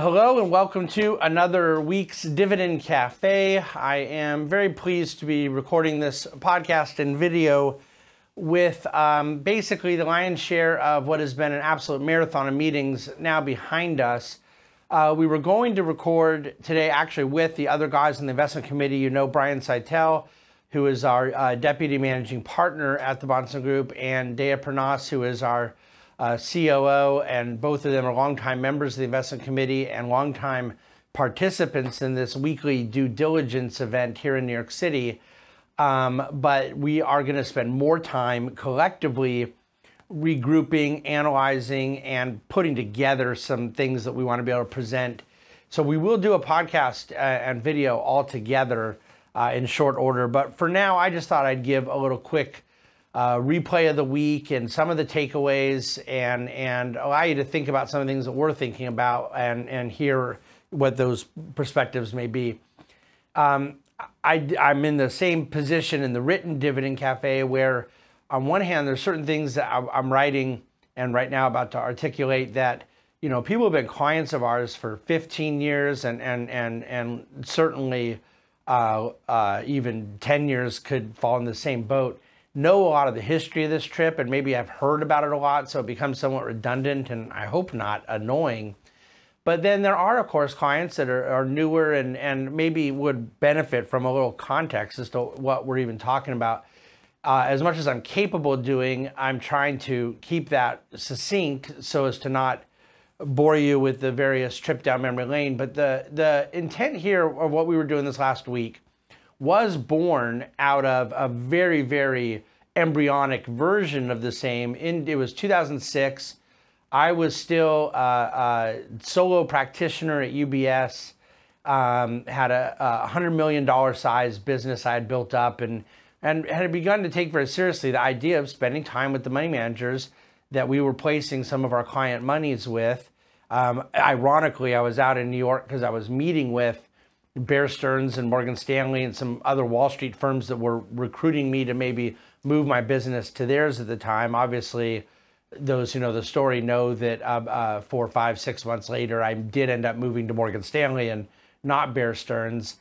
Hello and welcome to another week's Dividend Cafe. I am very pleased to be recording this podcast and video with um, basically the lion's share of what has been an absolute marathon of meetings now behind us. Uh, we were going to record today actually with the other guys in the investment committee. You know Brian Szytel, who is our uh, deputy managing partner at the Bahnsen Group, and Dea Pernas, who is our uh, COO, and both of them are longtime members of the investment committee and longtime participants in this weekly due diligence event here in New York City. Um, but we are going to spend more time collectively regrouping, analyzing, and putting together some things that we want to be able to present. So we will do a podcast uh, and video all together uh, in short order. But for now, I just thought I'd give a little quick uh, replay of the week and some of the takeaways and and allow you to think about some of the things that we're thinking about and and hear what those perspectives may be. Um, I, I'm in the same position in the written dividend cafe where on one hand there's certain things that I'm writing and right now about to articulate that you know people have been clients of ours for 15 years and and and and certainly uh, uh, even 10 years could fall in the same boat know a lot of the history of this trip and maybe I've heard about it a lot, so it becomes somewhat redundant and I hope not annoying. But then there are, of course, clients that are, are newer and, and maybe would benefit from a little context as to what we're even talking about. Uh, as much as I'm capable of doing, I'm trying to keep that succinct so as to not bore you with the various trip down memory lane. But the, the intent here of what we were doing this last week was born out of a very, very embryonic version of the same. In, it was 2006. I was still a, a solo practitioner at UBS, um, had a, a $100 million size business I had built up and, and had begun to take very seriously the idea of spending time with the money managers that we were placing some of our client monies with. Um, ironically, I was out in New York because I was meeting with Bear Stearns and Morgan Stanley and some other Wall Street firms that were recruiting me to maybe move my business to theirs at the time. Obviously, those who know the story know that uh, uh, four, five, six months later, I did end up moving to Morgan Stanley and not Bear Stearns.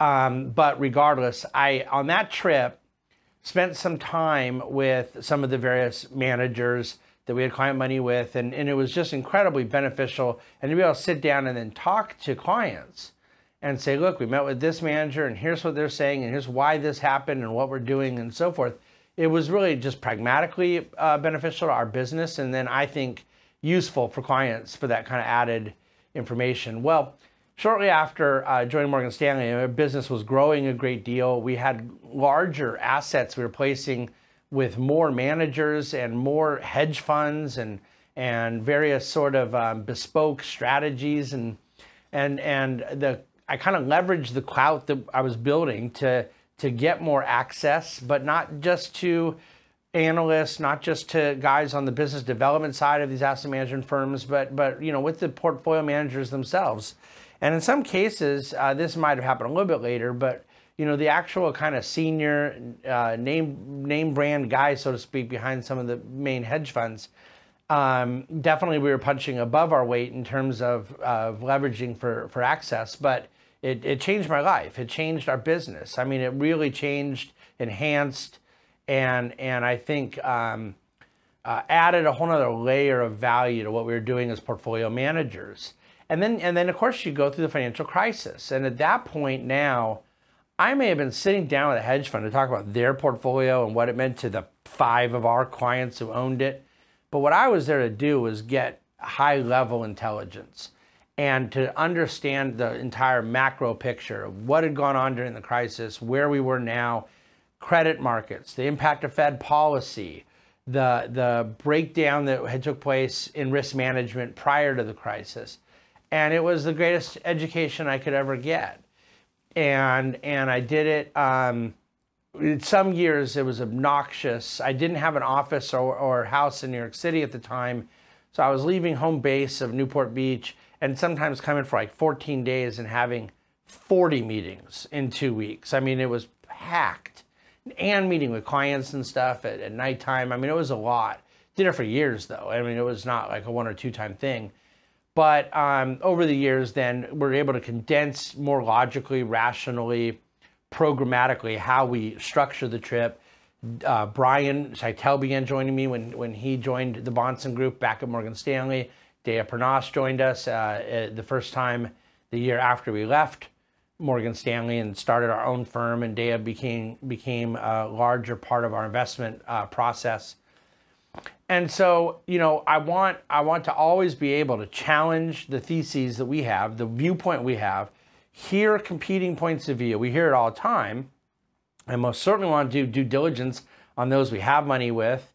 Um, but regardless, I on that trip spent some time with some of the various managers that we had client money with, and, and it was just incredibly beneficial. And to be able to sit down and then talk to clients and say, look, we met with this manager and here's what they're saying and here's why this happened and what we're doing and so forth. It was really just pragmatically uh, beneficial to our business and then I think useful for clients for that kind of added information. Well, shortly after uh, joining Morgan Stanley, our business was growing a great deal. We had larger assets we were placing with more managers and more hedge funds and and various sort of um, bespoke strategies and and and the I kind of leveraged the clout that I was building to to get more access, but not just to analysts, not just to guys on the business development side of these asset management firms, but but you know with the portfolio managers themselves. And in some cases, uh, this might have happened a little bit later, but you know the actual kind of senior uh, name name brand guys, so to speak, behind some of the main hedge funds. Um, definitely, we were punching above our weight in terms of, of leveraging for for access, but it, it changed my life. It changed our business. I mean, it really changed, enhanced, and and I think um, uh, added a whole other layer of value to what we were doing as portfolio managers. And then and then of course you go through the financial crisis. And at that point now, I may have been sitting down with a hedge fund to talk about their portfolio and what it meant to the five of our clients who owned it. But what I was there to do was get high level intelligence and to understand the entire macro picture of what had gone on during the crisis, where we were now, credit markets, the impact of Fed policy, the the breakdown that had took place in risk management prior to the crisis. And it was the greatest education I could ever get. And and I did it um, in some years it was obnoxious. I didn't have an office or, or house in New York City at the time. So I was leaving home base of Newport Beach and sometimes coming for like 14 days and having 40 meetings in two weeks. I mean, it was packed. And meeting with clients and stuff at, at nighttime. I mean, it was a lot. Did it for years though. I mean, it was not like a one or two time thing. But um, over the years, then we're able to condense more logically, rationally, programmatically how we structure the trip. Uh, Brian began joining me when, when he joined the Bahnsen Group back at Morgan Stanley. Dea Pernas joined us uh, the first time the year after we left Morgan Stanley and started our own firm, and Dea became became a larger part of our investment uh, process. And so, you know, I want I want to always be able to challenge the theses that we have, the viewpoint we have, hear competing points of view. We hear it all the time, and most certainly want to do due diligence on those we have money with,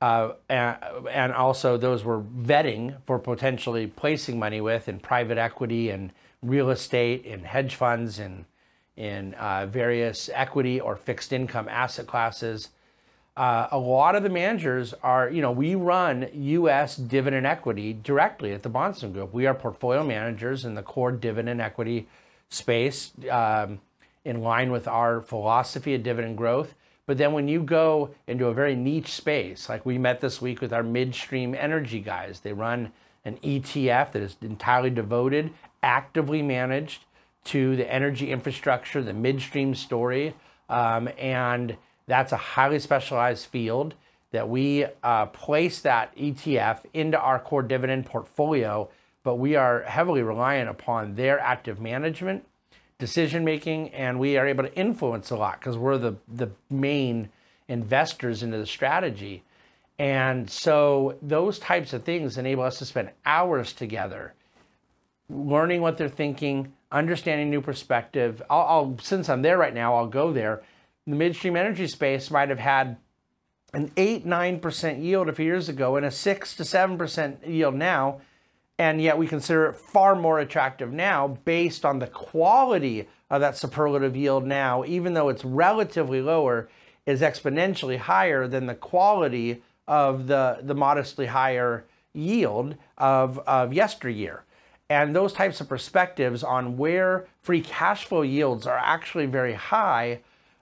uh, and, also those we're vetting for potentially placing money with in private equity and real estate, and hedge funds, and in uh, various equity or fixed income asset classes. Uh, a lot of the managers are, you know, we run U.S. dividend equity directly at the Bahnsen Group. We are portfolio managers in the core dividend equity space um, in line with our philosophy of dividend growth. But then when you go into a very niche space, like we met this week with our midstream energy guys, they run an ETF that is entirely devoted actively managed to the energy infrastructure, the midstream story, um, and that's a highly specialized field that we uh, place that ETF into our core dividend portfolio, but we are heavily reliant upon their active management, decision making, and we are able to influence a lot because we're the, the main investors into the strategy. And so those types of things enable us to spend hours together learning what they're thinking, understanding new perspective. I'll, I'll, since I'm there right now, I'll go there. The midstream energy space might have had an eight nine percent yield a few years ago and a six to seven percent yield now, and yet we consider it far more attractive now based on the quality of that superlative yield now, even though it's relatively lower, is exponentially higher than the quality of the the modestly higher yield of of yesteryear. And those types of perspectives on where free cash flow yields are actually very high,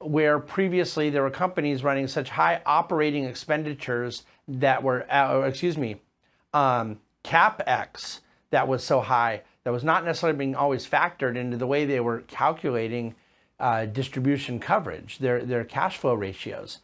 where previously there were companies running such high operating expenditures that were, uh, excuse me, um, capex that was so high that was not necessarily being always factored into the way they were calculating uh, distribution coverage, their their cash flow ratios,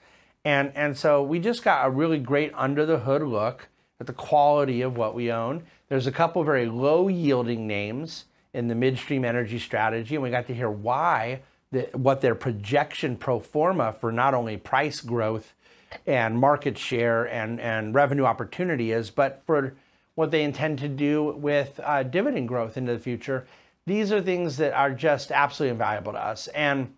and and so we just got a really great under the hood look at the quality of what we own. There's a couple very low yielding names in the midstream energy strategy, and we got to hear why, the, what their projection pro forma for not only price growth and market share and, and revenue opportunity is, but for what they intend to do with uh, dividend growth into the future. These are things that are just absolutely invaluable to us. And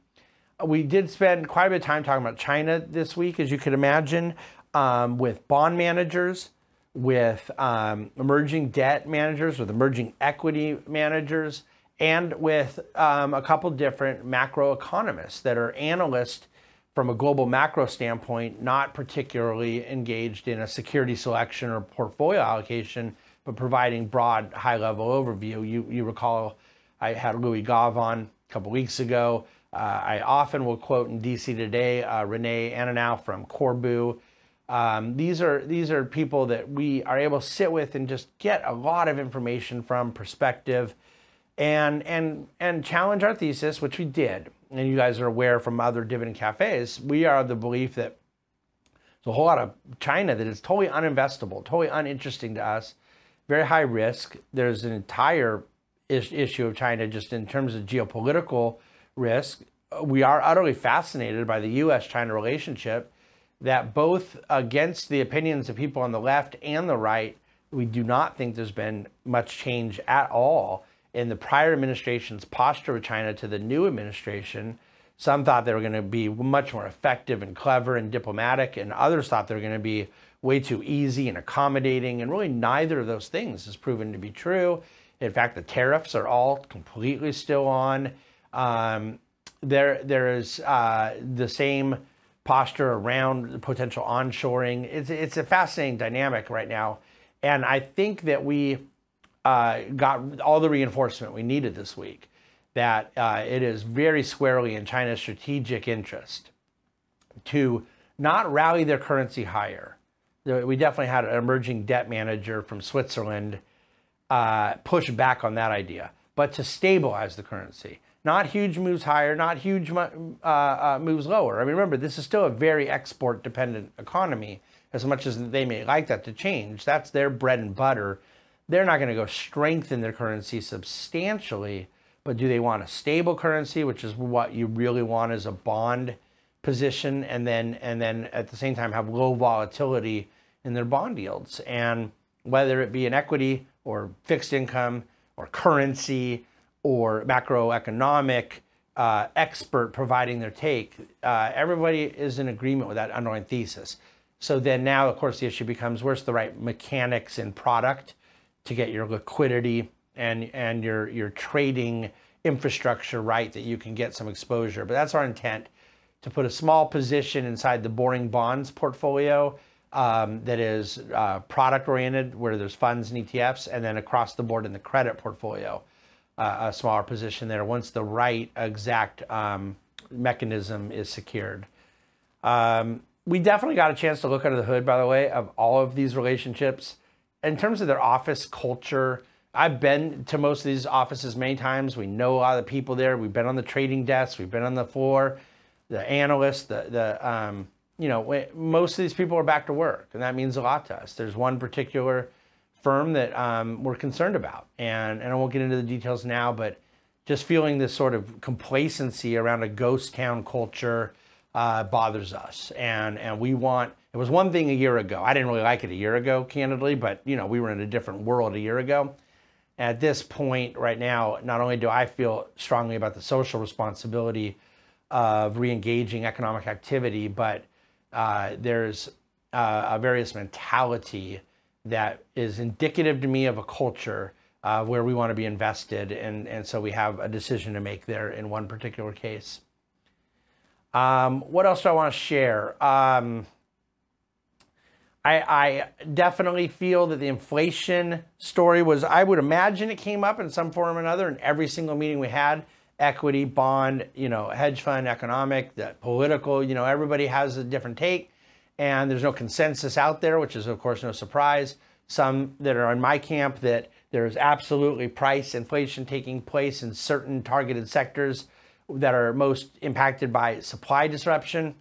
we did spend quite a bit of time talking about China this week, as you could imagine, um, with bond managers with um, emerging debt managers, with emerging equity managers, and with um, a couple different macro economists that are analysts from a global macro standpoint, not particularly engaged in a security selection or portfolio allocation, but providing broad, high level overview. You, you recall I had Louis Gave on a couple weeks ago. Uh, I often will quote in DC Today uh, Renee Ananow from Corbu um, these are these are people that we are able to sit with and just get a lot of information from perspective, and and and challenge our thesis, which we did. And you guys are aware from other dividend cafes, we are of the belief that there's a whole lot of China that is totally uninvestable, totally uninteresting to us, very high risk. There's an entire is- issue of China just in terms of geopolitical risk. We are utterly fascinated by the U.S.-China relationship that both against the opinions of people on the left and the right, we do not think there's been much change at all in the prior administration's posture of China to the new administration. Some thought they were going to be much more effective and clever and diplomatic, and others thought they were going to be way too easy and accommodating. And really, neither of those things has proven to be true. In fact, the tariffs are all completely still on. Um, there, there is uh, the same posture around potential onshoring. It's, it's a fascinating dynamic right now. And I think that we uh, got all the reinforcement we needed this week that uh, it is very squarely in China's strategic interest to not rally their currency higher. We definitely had an emerging debt manager from Switzerland uh, push back on that idea, but to stabilize the currency. Not huge moves higher, not huge uh, uh, moves lower. I mean, remember, this is still a very export dependent economy, as much as they may like that to change. That's their bread and butter. They're not going to go strengthen their currency substantially, but do they want a stable currency, which is what you really want as a bond position, and then and then at the same time have low volatility in their bond yields, and whether it be an equity or fixed income or currency or macroeconomic uh, expert providing their take, uh, everybody is in agreement with that underlying thesis. So then now, of course, the issue becomes where's the right mechanics and product to get your liquidity and and your your trading infrastructure right that you can get some exposure. But that's our intent to put a small position inside the boring bonds portfolio um, that is uh, product oriented, where there's funds and ETFs, and then across the board in the credit portfolio, uh, a smaller position there once the right exact um, mechanism is secured. Um, we definitely got a chance to look under the hood, by the way, of all of these relationships. In terms of their office culture, I've been to most of these offices many times. We know a lot of the people there. We've been on the trading desk. We've been on the floor, the analysts, the, the um, you know, most of these people are back to work, and that means a lot to us. There's one particular firm that um, we're concerned about, and, and I won't get into the details now, but just feeling this sort of complacency around a ghost town culture uh, bothers us. And, and we want, it was one thing a year ago. I didn't really like it a year ago, candidly, but you know, we were in a different world a year ago. At this point right now, not only do I feel strongly about the social responsibility of re-engaging economic activity, but uh, there's uh, a various mentality that is indicative to me of a culture uh, where we want to be invested. And, and so we have a decision to make there in one particular case. Um, what else do I want to share? Um, I, I, definitely feel that the inflation story was, I would imagine it came up in some form or another in every single meeting we had. Equity, bond, you know, hedge fund, economic, political, you know, everybody has a different take. And there's no consensus out there, which is, of course, no surprise. Some that are in my camp that there's absolutely price inflation taking place in certain targeted sectors that are most impacted by supply disruption,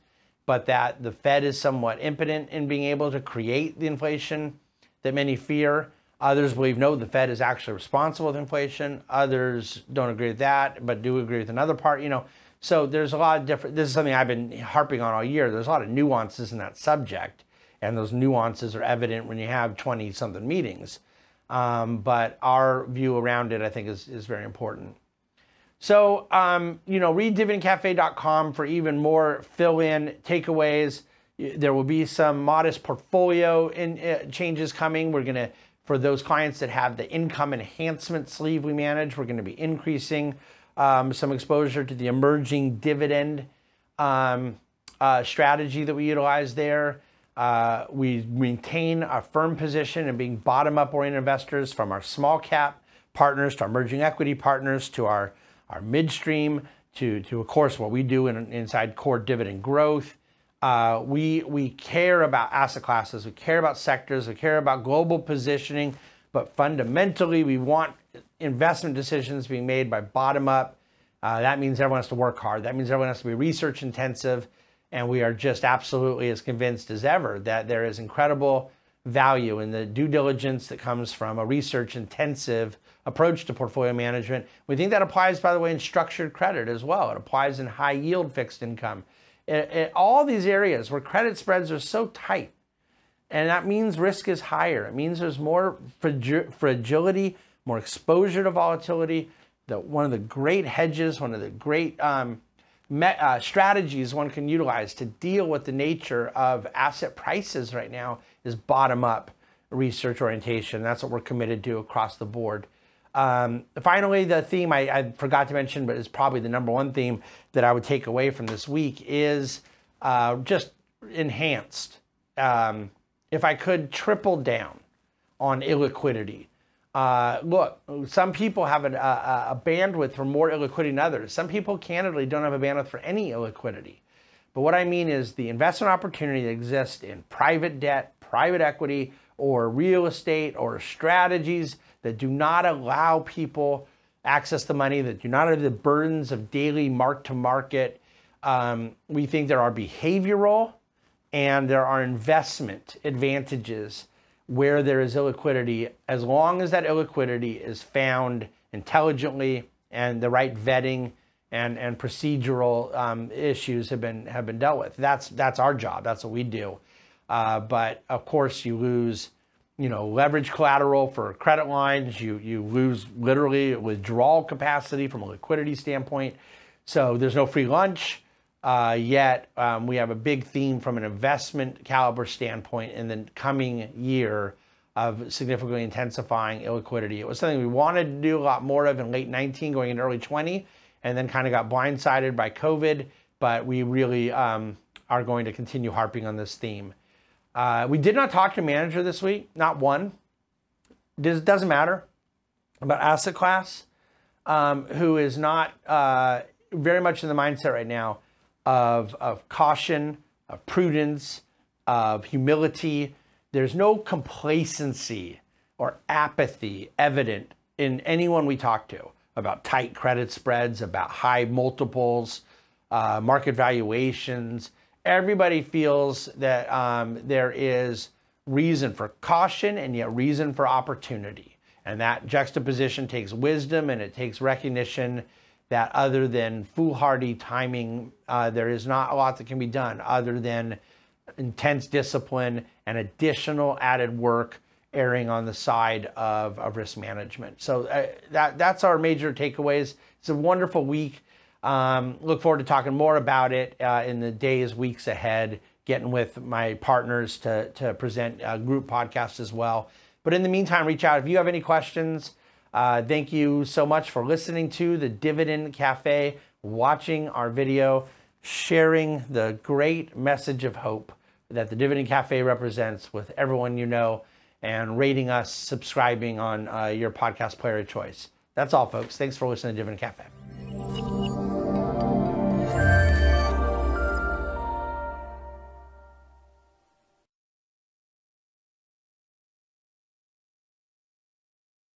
but that the Fed is somewhat impotent in being able to create the inflation that many fear. Others believe no, the Fed is actually responsible with inflation. Others don't agree with that, but do agree with another part. You know, so there's a lot of different. This is something I've been harping on all year. There's a lot of nuances in that subject, and those nuances are evident when you have 20 something meetings. Um, but our view around it, I think, is is very important. So, um, you know, read dividendcafe.com for even more fill in takeaways. There will be some modest portfolio in, uh, changes coming. We're going to, for those clients that have the income enhancement sleeve we manage, we're going to be increasing um, some exposure to the emerging dividend um, uh, strategy that we utilize there. Uh, we maintain a firm position in being bottom up oriented investors from our small cap partners to our emerging equity partners to our our midstream, to, to of course, what we do in, inside core dividend growth. Uh, we, we care about asset classes, we care about sectors, we care about global positioning, but fundamentally, we want investment decisions being made by bottom up. Uh, that means everyone has to work hard. That means everyone has to be research intensive. And we are just absolutely as convinced as ever that there is incredible value and the due diligence that comes from a research intensive approach to portfolio management. We think that applies, by the way, in structured credit as well. It applies in high yield fixed income. In, all these areas where credit spreads are so tight, and that means risk is higher. It means there's more fragility, more exposure to volatility. The, one of the great hedges, one of the great um, uh, strategies one can utilize to deal with the nature of asset prices right now is bottom up research orientation. That's what we're committed to across the board. Um, finally, the theme I, I, forgot to mention, but is probably the number one theme that I would take away from this week is uh, just enhanced. Um, if I could triple down on illiquidity. Uh, look, some people have a, a, bandwidth for more illiquidity than others. Some people candidly don't have a bandwidth for any illiquidity. But what I mean is the investment opportunity that exists in private debt, private equity, or real estate or strategies that do not allow people access to money, that do not have the burdens of daily mark to market. Um, we think there are behavioral and there are investment advantages where there is illiquidity, as long as that illiquidity is found intelligently and the right vetting and, and procedural um, issues have been have been dealt with. That's that's our job. That's what we do. Uh, but of course, you lose, you know, leverage collateral for credit lines. You you lose literally withdrawal capacity from a liquidity standpoint. So there's no free lunch. Uh, yet um, we have a big theme from an investment caliber standpoint in the coming year of significantly intensifying illiquidity. It was something we wanted to do a lot more of in late 19, going into early 20, and then kind of got blindsided by COVID. But we really um, are going to continue harping on this theme. Uh, we did not talk to a manager this week, not one. It doesn't matter about asset class, um, who is not uh, very much in the mindset right now of, of caution, of prudence, of humility. There's no complacency or apathy evident in anyone we talk to about tight credit spreads, about high multiples, uh, market valuations. Everybody feels that um, there is reason for caution and yet reason for opportunity. And that juxtaposition takes wisdom and it takes recognition that other than foolhardy timing, uh, there is not a lot that can be done other than intense discipline and additional added work erring on the side of, of risk management. So uh, that that's our major takeaways. It's a wonderful week. Um, look forward to talking more about it uh, in the days, weeks ahead. Getting with my partners to to present a group podcast as well. But in the meantime, reach out if you have any questions. Uh, thank you so much for listening to the Dividend Cafe, watching our video, sharing the great message of hope that the Dividend Cafe represents with everyone you know, and rating us, subscribing on uh, your podcast player of choice. That's all, folks. Thanks for listening to Dividend Cafe.